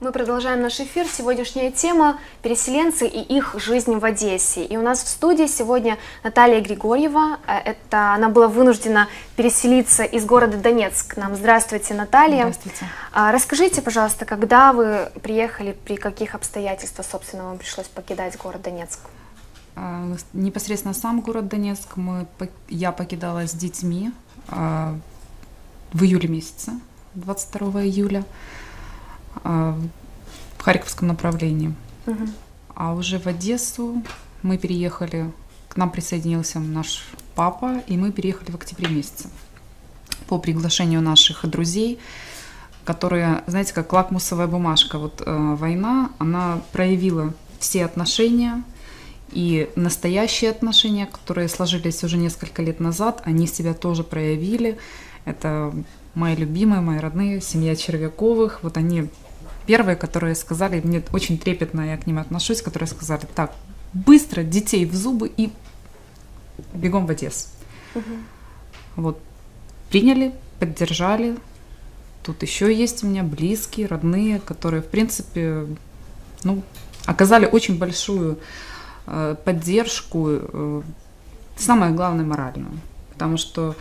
Мы продолжаем наш эфир. Сегодняшняя тема – переселенцы и их жизнь в Одессе. И у нас в студии сегодня Наталья Григорьева. Э, это, она была вынуждена переселиться из города Донецк к нам. Здравствуйте, Наталья. Здравствуйте. А, расскажите, пожалуйста, когда вы приехали, при каких обстоятельствах, собственно, вам пришлось покидать город Донецк? А, непосредственно сам город Донецк мы, я покидала с детьми а, в июле месяце, 22 июля. А, в Харьковском направлении. Угу. А уже в Одессу мы переехали, к нам присоединился наш папа, и мы переехали в октябре месяце по приглашению наших друзей, которые, знаете, как лакмусовая бумажка. Вот э, война, она проявила все отношения, и настоящие отношения, которые сложились уже несколько лет назад, они себя тоже проявили. Это мои любимые, мои родные, семья Червяковых. Вот они первые, которые сказали, мне очень трепетно я к ним отношусь, которые сказали, так, быстро детей в зубы и бегом в Одессу. Угу. Вот, приняли, поддержали. Тут еще есть у меня близкие, родные, которые, в принципе, ну, оказали очень большую э, поддержку, э, самое главное, моральную. Потому что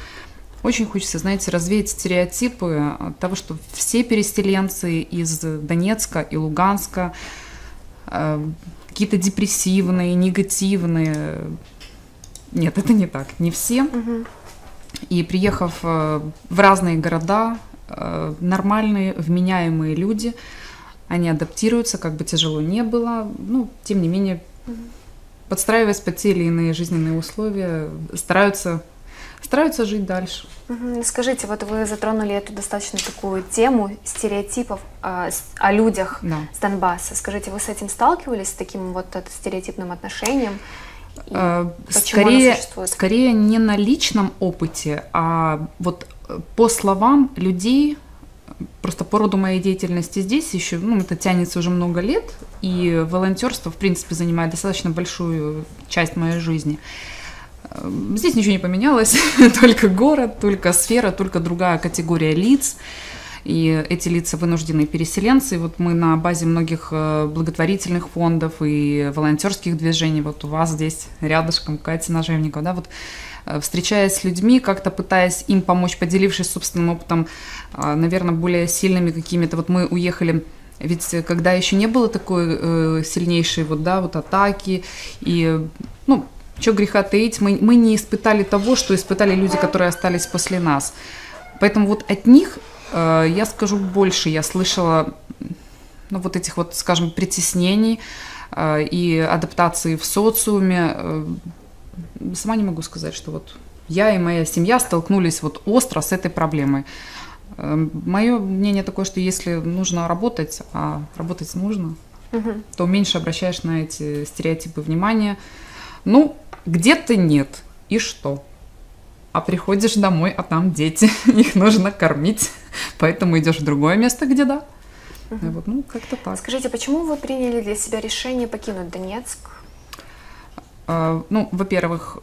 очень хочется, знаете, развеять стереотипы того, что все переселенцы из Донецка и Луганска э, какие-то депрессивные, негативные. Нет, это не так. Не все. Угу. И приехав э, в разные города, э, нормальные, вменяемые люди, они адаптируются, как бы тяжело не было, ну, тем не менее, подстраиваясь под те или иные жизненные условия, стараются стараются жить дальше. Скажите, вот вы затронули эту достаточно такую тему стереотипов э, о людях да. с Донбасса. Скажите, вы с этим сталкивались, с таким вот стереотипным отношением? Э, скорее, скорее не на личном опыте, а вот э, по словам людей, просто по роду моей деятельности здесь еще, ну, это тянется уже много лет, и волонтерство, в принципе, занимает достаточно большую часть моей жизни. Здесь ничего не поменялось, только город, только сфера, только другая категория лиц. И эти лица вынужденные переселенцы. И вот мы на базе многих э, благотворительных фондов и волонтерских движений, вот у вас здесь рядышком, Катя Нажевникова, да, вот э, встречаясь с людьми, как-то пытаясь им помочь, поделившись собственным опытом, э, наверное, более сильными какими-то. Вот мы уехали ведь когда еще не было такой э, сильнейшей вот, да, вот атаки, и, ну, что греха таить, мы, мы не испытали того, что испытали люди, которые остались после нас. Поэтому вот от них э, я скажу больше. Я слышала ну, вот этих вот, скажем, притеснений э, и адаптации в социуме. Э, сама не могу сказать, что вот я и моя семья столкнулись вот остро с этой проблемой. Э, мое мнение такое, что если нужно работать, а работать нужно, угу. то меньше обращаешь на эти стереотипы внимания. Ну, где-то нет. И что? А приходишь домой, а там дети. Их нужно кормить. Поэтому идешь в другое место, где да. Угу. Вот, ну, как-то так. Скажите, почему вы приняли для себя решение покинуть Донецк? А, ну, во-первых,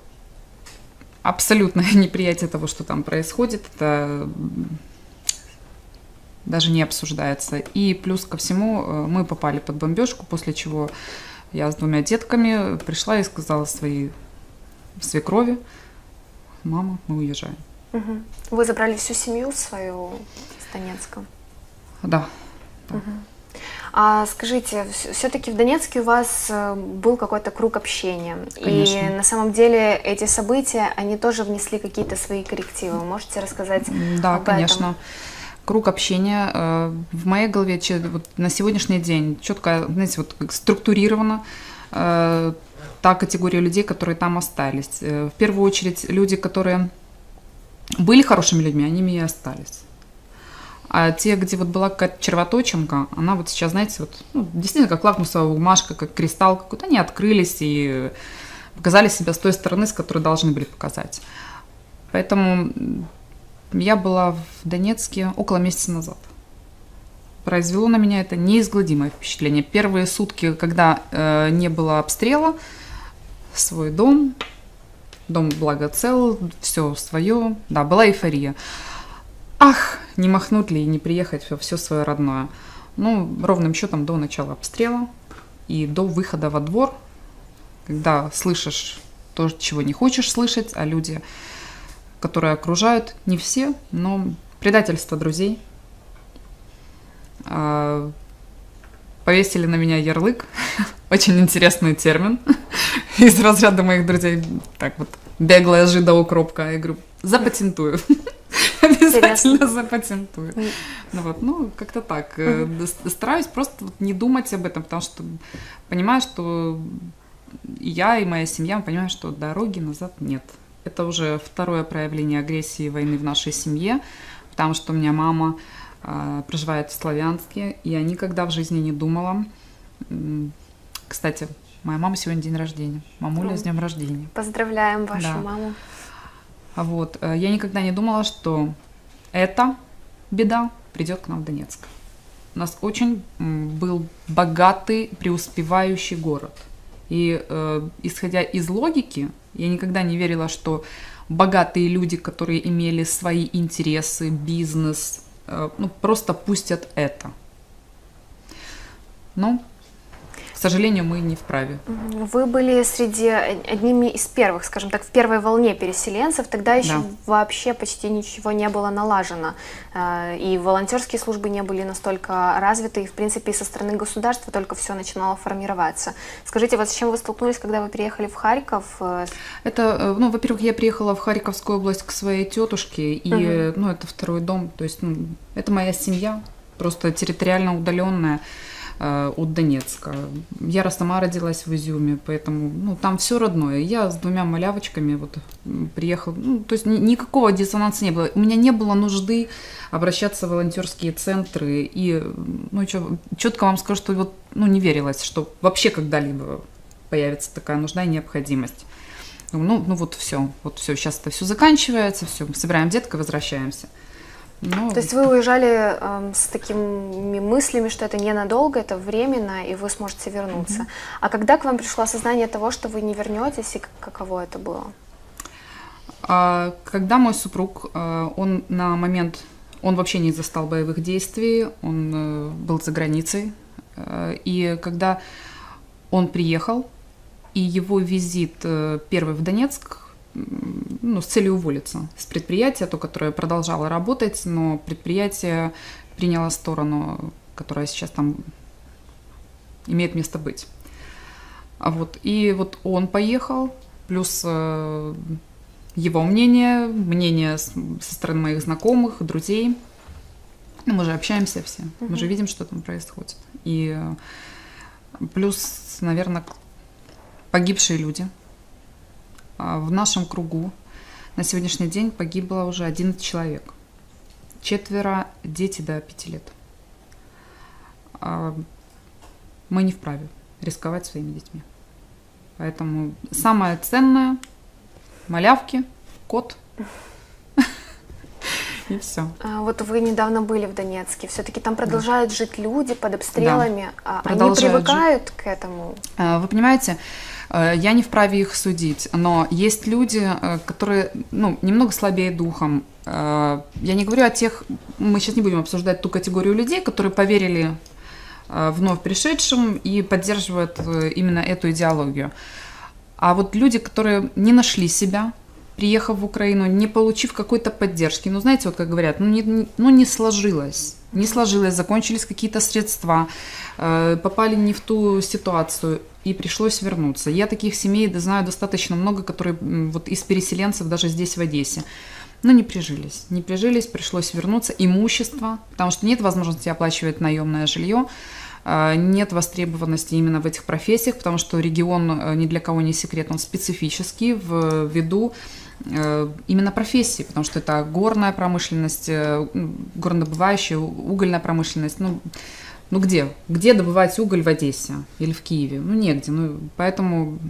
абсолютное неприятие того, что там происходит, это даже не обсуждается. И плюс ко всему э, мы попали под бомбежку, после чего я с двумя детками пришла и сказала своей свекрови, мама, мы уезжаем. Угу. Вы забрали всю семью свою с Донецка? Да. да. Угу. А скажите, все-таки в Донецке у вас э, был какой-то круг общения, Конечно. и на самом деле эти события, они тоже внесли какие-то свои коррективы. Можете рассказать? Да, об конечно. Этом? Круг общения э, в моей голове вот, на сегодняшний день четко, знаете, вот структурировано э, та категория людей, которые там остались. Э, в первую очередь люди, которые были хорошими людьми, они и остались. А те, где вот была какая-то червоточинка, она вот сейчас, знаете, вот, ну, действительно, как лакмусовая бумажка, как кристалл какой-то, они открылись и показали себя с той стороны, с которой должны были показать. Поэтому я была в Донецке около месяца назад. Произвело на меня это неизгладимое впечатление. Первые сутки, когда э, не было обстрела, свой дом, дом благо цел, все свое, да, была эйфория. Ах, не махнуть ли и не приехать во все свое родное. Ну, ровным счетом до начала обстрела и до выхода во двор, когда слышишь то, чего не хочешь слышать, а люди, которые окружают, не все, но предательство друзей. Повесили на меня ярлык, очень интересный термин, из разряда моих друзей, так вот, беглая жида укропка, я говорю, запатентую. Обязательно запатентую. Ну вот, ну, как-то так. Э, стараюсь просто не думать об этом, потому что понимаю, что я и моя семья, мы понимаем, что дороги назад нет. Это уже второе проявление агрессии войны в нашей семье, потому что у меня мама проживает в Славянске, и я никогда в жизни не думала. Кстати, моя мама сегодня день рождения. Мамуля, ну, с днем рождения. Поздравляем вашу да. маму. А вот, э, я никогда не думала, что эта беда придет к нам в Донецк. У нас очень был богатый, преуспевающий город. И э, исходя из логики, я никогда не верила, что богатые люди, которые имели свои интересы, бизнес, ну, просто пустят это. Но сожалению, мы не вправе. Вы были среди одними из первых, скажем так, в первой волне переселенцев. Тогда еще да. вообще почти ничего не было налажено. Э, и волонтерские службы не были настолько развиты. И, в принципе, со стороны государства только все начинало формироваться. Скажите, вот с чем вы столкнулись, когда вы приехали в Харьков? Э, это, э, ну, во-первых, я приехала в Харьковскую область к своей тетушке. И, угу. ну, это второй дом. То есть, ну, это моя семья, просто территориально удаленная. Э, от Донецка. Я сама родилась в Изюме, поэтому ну, там все родное. Я с двумя малявочками вот приехала. Ну, то есть никакого диссонанса не было. У меня не было нужды обращаться в волонтерские центры. И ну, чё, четко вам скажу, что вот, ну, не верилось, что вообще когда-либо появится такая нужда и необходимость. Ну, ну вот все, вот все, сейчас это все заканчивается, все, собираем детка, возвращаемся. Ну, То есть вы уезжали э, с такими мыслями, что это ненадолго, это временно, и вы сможете вернуться. Угу. А когда к вам пришло осознание того, что вы не вернетесь, и каково это было? А, когда мой супруг, э, он на момент, он вообще не застал боевых действий, он э, был за границей, э, и когда он приехал, и его визит первый в Донецк ну, с целью уволиться с предприятия, то, которое продолжало работать, но предприятие приняло сторону, которая сейчас там имеет место быть. А вот, и вот он поехал, плюс э, его мнение, мнение с, со стороны моих знакомых, друзей. Ну, мы же общаемся все, угу. мы же видим, что там происходит. И э, плюс, наверное, погибшие люди – а, в нашем кругу на сегодняшний день погибло уже 11 человек. Четверо дети до 5 лет. А, мы не вправе рисковать своими детьми. Поэтому самое ценное – малявки, кот и все. А вот вы недавно были в Донецке. Все-таки там продолжают да. жить люди под обстрелами. Да. Они привыкают жить. к этому? Вы понимаете, я не вправе их судить, но есть люди, э, которые ну, немного слабее духом. Э, я не говорю о тех, мы сейчас не будем обсуждать ту категорию людей, которые поверили вновь пришедшим и поддерживают именно эту идеологию. А вот люди, которые не нашли себя, приехав в Украину, не получив какой-то поддержки, ну, знаете, вот как говорят, ну, не, ну, не сложилось, не сложилось, закончились какие-то средства, попали не в ту ситуацию – и пришлось вернуться. Я таких семей знаю достаточно много, которые вот из переселенцев даже здесь в Одессе. Но не прижились. Не прижились, пришлось вернуться. Имущество, потому что нет возможности оплачивать наемное жилье, а, нет востребованности именно в этих профессиях, потому что регион э, ни для кого не секрет, он специфический в виду э, именно профессии, потому что это горная промышленность, э, горнодобывающая, угольная промышленность, ну, ну где? Где добывать уголь в Одессе или в Киеве? Ну негде. Ну, поэтому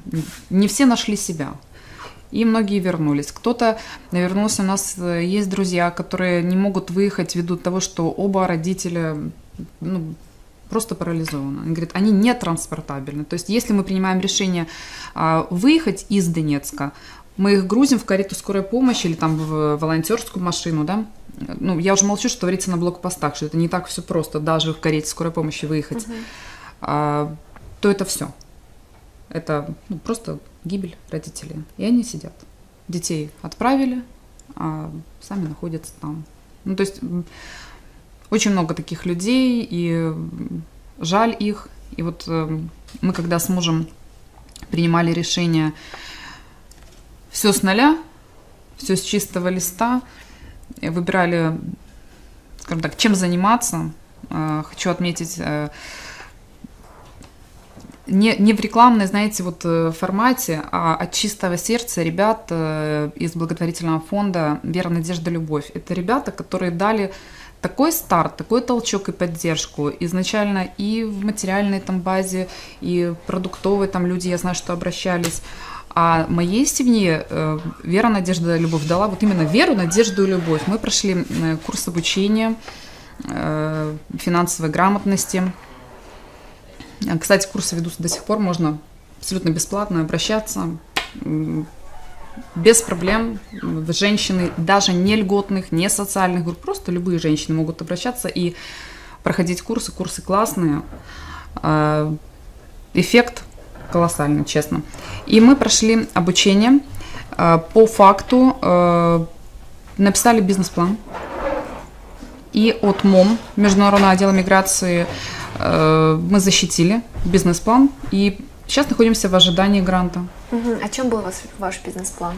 не все нашли себя. И многие вернулись. Кто-то вернулся. У нас э, есть друзья, которые не могут выехать ввиду того, что оба родителя ну, просто парализованы. Они говорят, они не транспортабельны. То есть, если мы принимаем решение а, выехать из Донецка, мы их грузим в карету скорой помощи или там в волонтерскую машину, да, ну, я уже молчу, что творится на блокпостах, что это не так все просто, даже в карете скорой помощи выехать, угу. а, то это все. Это ну, просто гибель родителей. И они сидят. Детей отправили, а сами находятся там. Ну, то есть очень много таких людей, и жаль их. И вот э, мы когда с мужем принимали решение все с нуля, все с чистого листа, выбирали, скажем так, чем заниматься. Э, хочу отметить, э, не, не в рекламной, знаете, вот э, формате, а от чистого сердца ребят из благотворительного фонда «Вера, надежда, любовь». Это ребята, которые дали такой старт, такой толчок и поддержку изначально и в материальной там базе, и продуктовой там люди, я знаю, что обращались. А моей семье э, вера, надежда, любовь дала вот именно веру, надежду и любовь. Мы прошли э, курс обучения э, финансовой грамотности. Кстати, курсы ведутся до сих пор, можно абсолютно бесплатно обращаться без проблем женщины, даже не льготных, не социальных групп, просто любые женщины могут обращаться и проходить курсы. Курсы классные. Эффект колоссальный, честно. И мы прошли обучение а, по факту, а, написали бизнес-план. И от МОМ, Международного отдела миграции, мы защитили бизнес-план и Сейчас находимся в ожидании гранта. Угу. О чем был ваш, ваш бизнес-план?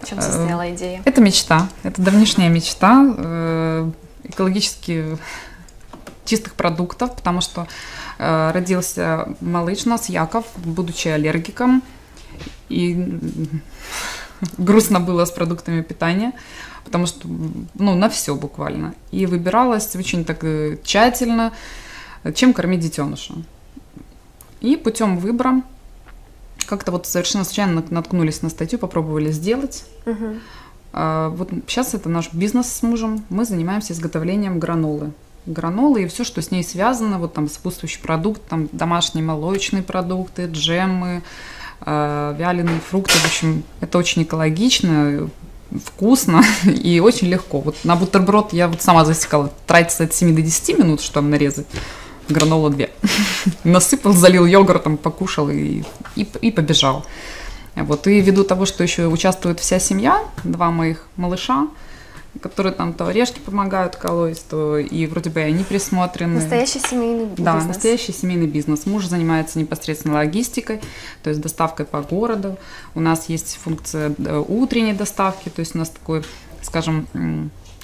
В чем состояла э, идея? Это мечта. Это давнишняя мечта э, экологически чистых продуктов, потому что э, родился малыш у нас, Яков, будучи аллергиком. И грустно было с продуктами питания, потому что, ну, на все буквально. И выбиралась очень так тщательно, чем кормить детеныша. И путем выбора как-то вот совершенно случайно наткнулись на статью, попробовали сделать. Угу. А, вот сейчас это наш бизнес с мужем. Мы занимаемся изготовлением гранолы. Гранолы и все, что с ней связано, вот там сопутствующий продукт, там домашние молочные продукты, джемы, э, вяленые фрукты. В общем, это очень экологично, вкусно и очень легко. Вот на бутерброд я вот сама засекала, тратится от 7 до 10 минут, чтобы нарезать гранола две. Насыпал, залил йогуртом, покушал и, и, и побежал. Вот. И ввиду того, что еще участвует вся семья, два моих малыша, которые там то орешки помогают колоть, то и вроде бы они присмотрены. Настоящий семейный бизнес. Да, настоящий семейный бизнес. Муж занимается непосредственно логистикой, то есть доставкой по городу. У нас есть функция э, утренней доставки, то есть у нас такой, скажем,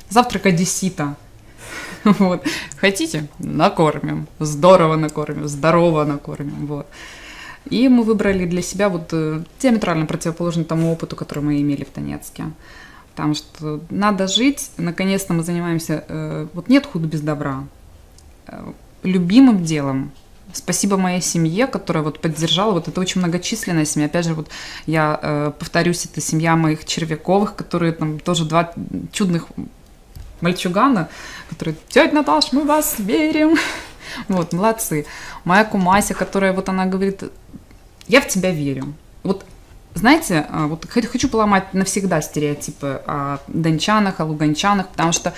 завтрак одессита Вот. Хотите? Накормим. Здорово накормим, здорово накормим. Вот. И мы выбрали для себя вот э, диаметрально противоположный тому опыту, который мы имели в Донецке. Потому что надо жить, наконец-то мы занимаемся, э, вот нет худа без добра, э, любимым делом, Спасибо моей семье, которая вот поддержала. Вот это очень многочисленная семья. Опять же, вот я э, повторюсь, это семья моих червяковых, которые там тоже два чудных мальчугана, который, тетя Наташ, мы вас верим. Вот, молодцы. Моя кумася, которая вот она говорит, я в тебя верю. Вот знаете, а, вот хочу поломать навсегда стереотипы о дончанах, о луганчанах, потому что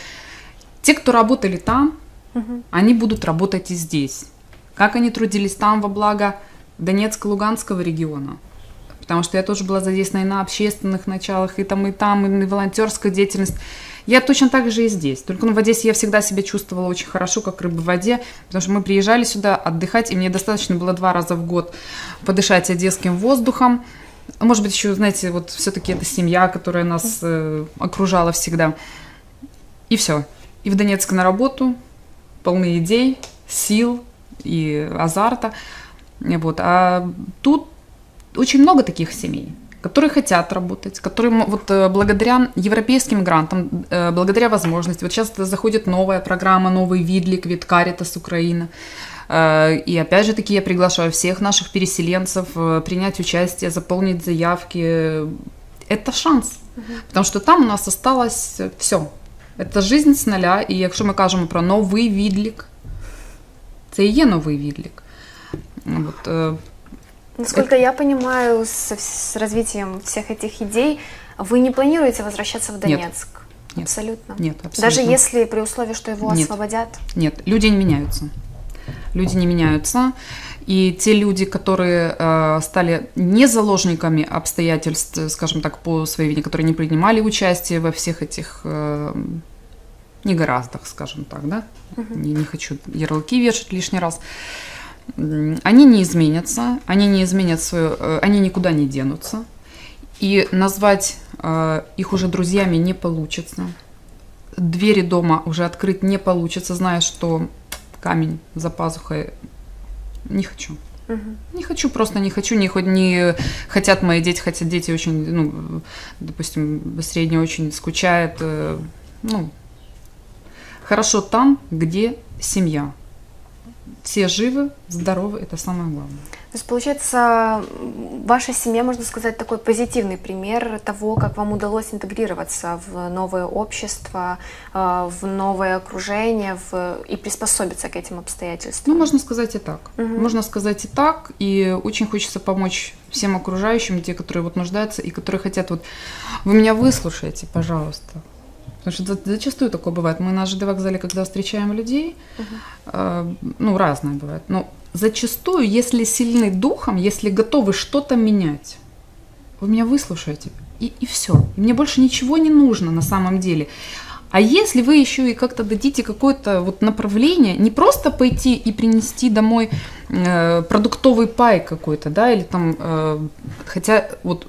те, кто работали там, угу. они будут работать и здесь. Как они трудились там во благо Донецко-Луганского региона. Потому что я тоже была задействована и на общественных началах, и там, и там, и волонтерская деятельность. Я точно так же и здесь. Только ну, в Одессе я всегда себя чувствовала очень хорошо, как рыба в воде, потому что мы приезжали сюда отдыхать, и мне достаточно было два раза в год подышать одесским воздухом. Может быть, еще, знаете, вот все-таки это семья, которая нас э, окружала всегда. И все. И в Донецк на работу, полны идей, сил и азарта. Вот. А тут очень много таких семей которые хотят работать, которые вот э, благодаря европейским грантам, э, благодаря возможности, вот сейчас заходит новая программа, новый вид Каритас Украина, и опять же таки я приглашаю всех наших переселенцев принять участие, заполнить заявки. Это шанс, угу. потому что там у нас осталось все. Это жизнь с нуля, і якщо ми кажемо про новий відлік, це і є новий відлік. От, Насколько я понимаю, с, с развитием всех этих идей, вы не планируете возвращаться в Донецк? Нет. Абсолютно. Нет, абсолютно. Даже если при условии, что его Нет. освободят. Нет, люди не меняются. Люди не меняются. И те люди, которые э, стали не заложниками обстоятельств, скажем так, по своей вине, которые не принимали участие во всех этих э, негораздах, скажем так, да, не, не хочу ярлыки вешать лишний раз, они не изменятся, они не изменят свою, э, они никуда не денутся. И назвать э, их уже друзьями не получится. Двери дома уже открыть не получится, зная, что камень за пазухой не хочу. Мгм. Не хочу, просто не хочу, не, не хотят мои дети, хотят дети очень, ну, допустим, средний очень скучает. э, Ну, хорошо там, где семья. Все живы, здоровы, это самое главное. То есть, получается, ваша семья, можно сказать, такой позитивный пример того, как вам удалось интегрироваться в новое общество, э, в новое окружение в... и приспособиться к этим обстоятельствам. Ну, можно сказать и так. Мгм. Можно сказать и так. И очень хочется помочь всем окружающим, те, которые вот нуждаются и которые хотят вот, вы меня выслушаете, пожалуйста. Потому что за- зачастую такое бывает. Мы на ЖД вокзале, когда встречаем людей, э, ну, разное бывает. Но зачастую, если сильны духом, если готовы что-то менять, вы меня выслушаете, и, и все. И мне больше ничего не нужно на самом деле. А если вы еще и как-то дадите какое-то вот направление, не просто пойти и принести домой э, продуктовый пай какой-то, да, или там, э, хотя вот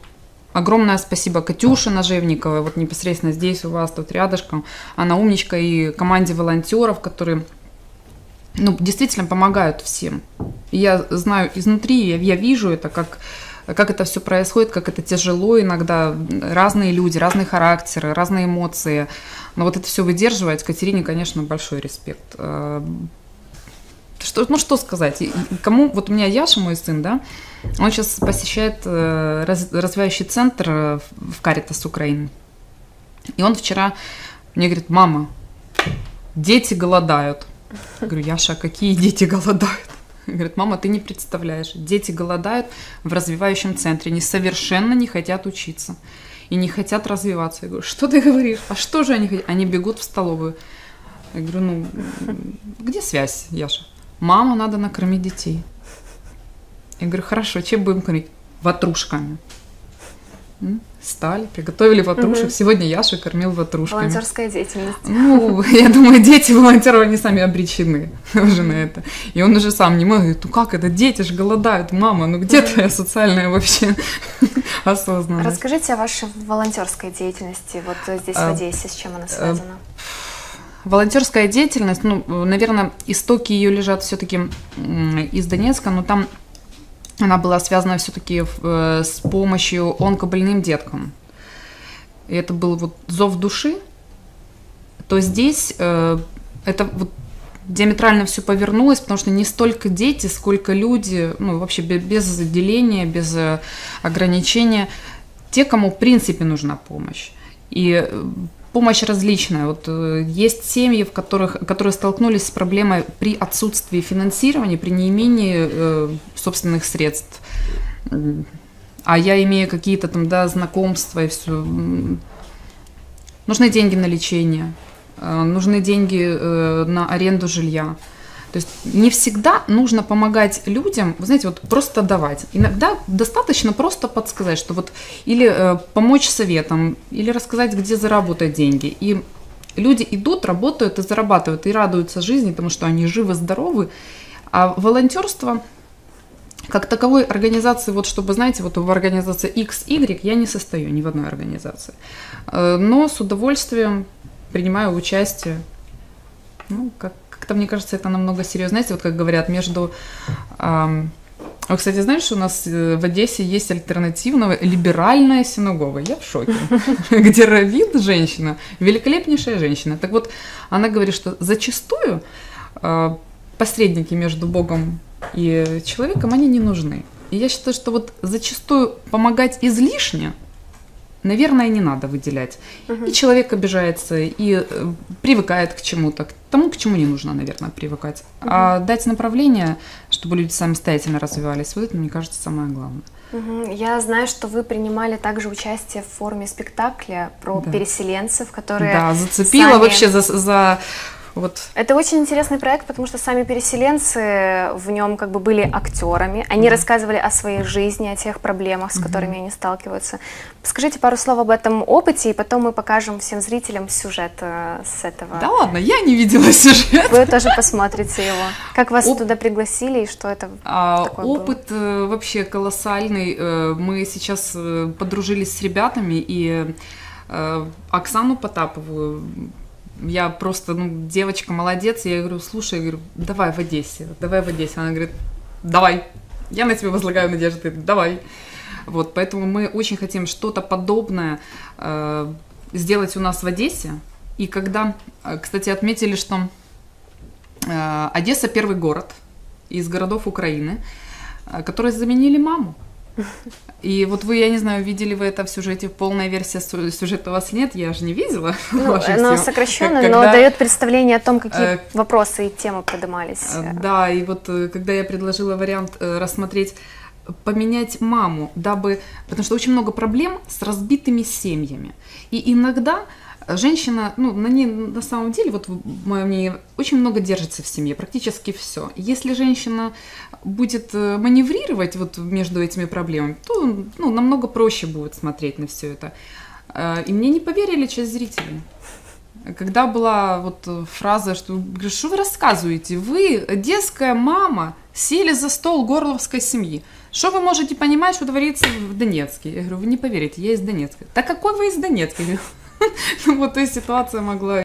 огромное спасибо Катюше Нажевниковой, вот непосредственно здесь у вас, тут рядышком, она умничка и команде волонтеров, которые ну, действительно помогают всем. Я знаю изнутри, я, я вижу это, как, как это все происходит, как это тяжело иногда. Разные люди, разные характеры, разные эмоции. Но вот это все выдерживать, Катерине, конечно, большой респект. Что, ну, что сказать? Кому, вот у меня Яша, мой сын, да, он сейчас посещает э, раз- развивающий центр э, в- Каритас Украины. И он вчера мне говорит, мама, дети голодают. Я говорю, Яша, а какие дети голодают? Говорит, мама, ты не представляешь, дети голодают в развивающем центре, они совершенно не хотят учиться и не хотят развиваться. Я говорю, что ты говоришь? А что же они хотят? Они бегут в столовую. Я говорю, ну, где связь, Яша? Мама, надо накормить детей. Я говорю, хорошо, чем будем кормить? Ватрушками. Стали, приготовили ватрушек. Мгм. Сегодня Яша кормил ватрушками. Волонтерская деятельность. Ну, я думаю, дети волонтеров, они сами обречены уже на это. И он уже сам не может, говорит, ну как это, дети же голодают, мама, ну где твоя социальная вообще осознанность? Расскажите о вашей волонтерской деятельности вот э, здесь, в А, Одессе, с чем она связана. Волонтерская деятельность, ну, наверное, истоки ее лежат все-таки из Донецка, но там она была связана все-таки с помощью онкобольным деткам. И это был вот зов души, то здесь э, это вот диаметрально все повернулось, потому что не столько дети, сколько люди, ну, вообще бе- без деления, без э, ограничения, те, кому в принципе нужна помощь. И э, помощь различная. Вот э, есть семьи, в которых, которые столкнулись с проблемой при отсутствии финансирования, при неимении э, собственных средств. А я имею какие-то там, да, знакомства и все. Нужны деньги на лечение, э, нужны деньги э, на аренду жилья. То есть не всегда нужно помогать людям, вы знаете, вот просто давать. Иногда достаточно просто подсказать, что вот или э, помочь советом, или рассказать, где заработать деньги. И люди идут, работают и зарабатывают, и радуются жизни, потому что они живы, здоровы. А волонтерство как таковой организации, вот чтобы, знаете, вот в организации X, Y я не состою ни в одной организации. Э, Но с удовольствием принимаю участие. Ну, как, как-то мне кажется, это намного серьезнее. Знаете, вот как говорят, между... ам, а, кстати, знаешь, у нас э, в Одессе есть альтернативная либеральная синагога. Я в шоке. Где раввин, женщина, великолепнейшая женщина. Так вот, она говорит, что зачастую э, посредники между Богом и человеком, они не нужны. И я считаю, что вот зачастую помогать излишне, наверное, не надо выделять. И человек обижается, и э, привыкает к чему-то, к тому, к чему не нужно, наверное, привыкать. А дать направление, чтобы люди самостоятельно развивались, вот это, мне кажется, самое главное. Я знаю, что вы принимали также участие в форуме спектакля про Да. переселенцев, которые Да, зацепила сами- вообще за, за вот Это очень интересный проект, потому что сами переселенцы в нем как бы были актерами. Они рассказывали о своей жизни, о тех проблемах, с которыми они сталкиваются. Скажите пару слов об этом опыте, и потом мы покажем всем зрителям сюжет э, с этого. Да ладно, я не видела сюжет. Вы тоже посмотрите его. Как вас Оп- туда пригласили и что это? А, Такой был. опыт э, вообще колоссальный. Э, Мы сейчас подружились с ребятами, и Оксану Потапову, я просто, ну, девочка молодец, я говорю, слушай, я говорю, давай в Одессе, давай в Одессе. Она говорит, давай, я на тебя возлагаю надежды, давай. Вот, поэтому мы очень хотим что-то подобное э, сделать у нас в Одессе. И когда, э, кстати, отметили, что э, Одесса первый город из городов Украины, э, которые заменили маму. И вот вы, я не знаю, видели вы это в сюжете, полная версия сю- сюжета у вас нет, я же не видела. Ну, оно сокращенно, Как- но когда- дает представление о том, какие Э, вопросы и темы поднимались. Э, Да, и вот э, когда я предложила вариант рассмотреть поменять маму, дабы... Потому что очень много проблем с разбитыми семьями. И иногда женщина, ну, на ней на самом деле, вот в моем мнении, очень много держится в семье, практически все. Если женщина будет э, маневрировать вот между этими проблемами, то ну, намного проще будет смотреть на все это. Э, И мне не поверили часть зрителей. Когда была вот фраза, что что вы рассказываете? Вы, одесская мама, сели за стол горловской семьи. Что вы можете понимать, что творится в Донецке? Я говорю, вы не поверите, я из Донецка. Да какой вы из Донецка? Ну вот, то есть ситуация могла